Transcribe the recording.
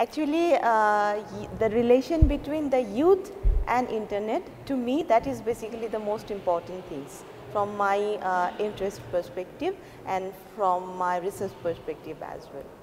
Actually, uh, the relation between the youth and internet to me that is basically the most important things from my uh, interest perspective and from my research perspective as well.